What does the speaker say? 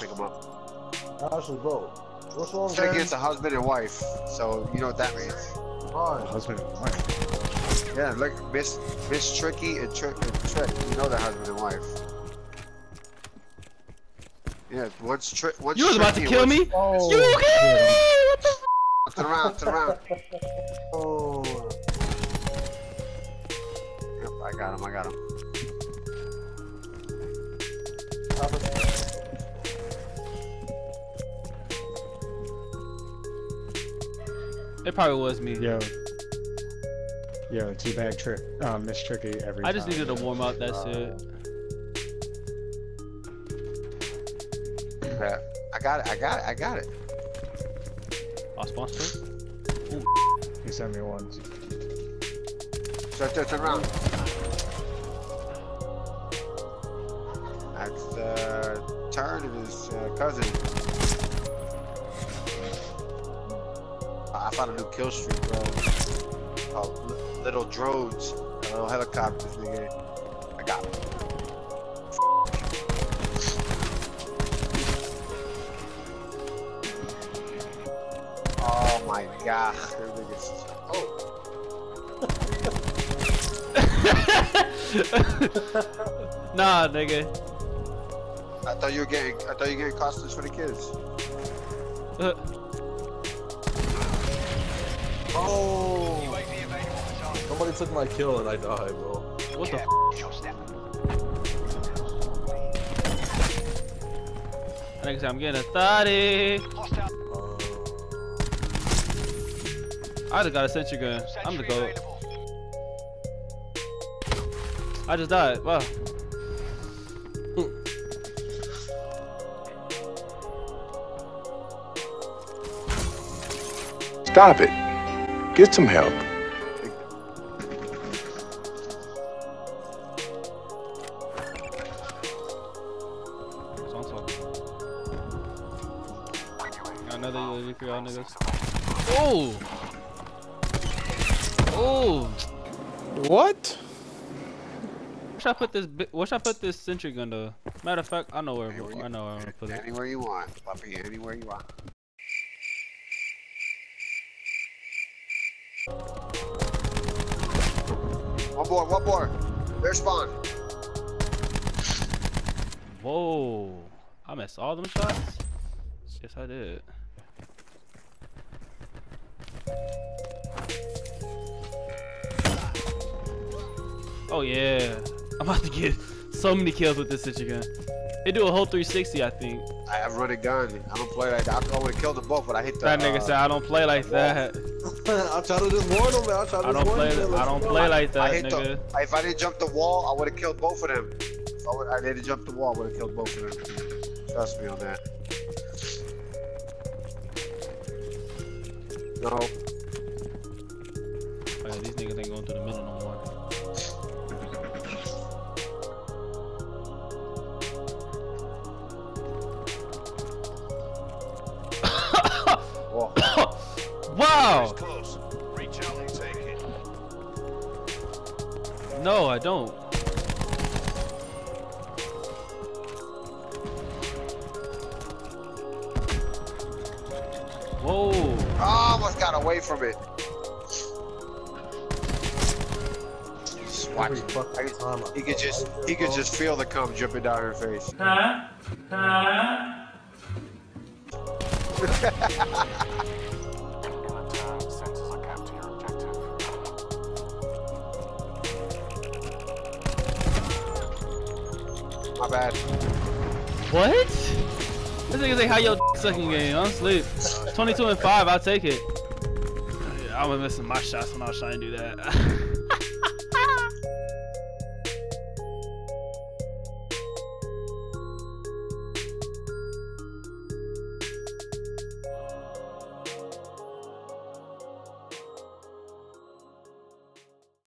pick him up. Actually, bro. What's wrong, Tricky man? is a husband and wife, so you know what that means. Fine. Husband and wife. Yeah, look, Miss Miss Tricky and Trick and Trick. You know they're husband and wife. Yeah, what's Trick. One's You was about to kill one's- me? Oh, You okay? What the f- Turn around, turn around. oh. Yep, I got him. I got him. It probably was me. Yo. Yo, teabag trick. Um, Miss Tricky every I just time. needed to warm up, that's Uh, it. Yeah, I got it. I got it. I got it. I'll sponsor. He sent me one. So right there, turn around. That's the turn of his uh, cousin. I found a new kill streak, bro. Li- Little Drones. Little helicopters, nigga. Eh? I got. Oh my god. Oh. nah, nigga. I thought you were getting I thought you were getting costumes for the kids. Uh, Oh. Somebody took my kill and I died, bro. what the f- That nigga said I'm getting a 30. Uh, I just got a sentry gun. I'm the goat. I just died. Wow. Stop it. Get some help. Song song. Got Another UAV for y'all niggas. Oh! Oh! What? Where should I put this? bi- Where should I put this sentry gun though? Matter of fact, I know where. Anywhere I know where I'm gonna put it. Anywhere you want, Puppy, anywhere you want. One more, one more. Their spawn. Whoa! I missed all them shots. Yes, I did. Oh yeah, I'm about to get so many kills with this sentry gun. It do a whole 360, I think. I have run a gun. I don't play like that. I would have killed them both, but I hit the. That nigga uh, said I don't play like that. I try to just warn him, man. I try to I don't play. him. I don't play like I that, hit nigga. the. If I didn't jump the wall, I would have killed both of them. If I, would, I didn't jump the wall, I would have killed both of them. Trust me on that. No. Oh, yeah, these niggas ain't going to the middle no more. Wow! No, I don't. Whoa! Oh, almost got away from it. Just watch it. fucking I time could- He could just he could bro. just feel the cum dripping down her face. My bad. What? This nigga say how your sucking game. I'm asleep. 22 and 5, I'll take it. Yeah, I was missing my shots when I was trying to do that.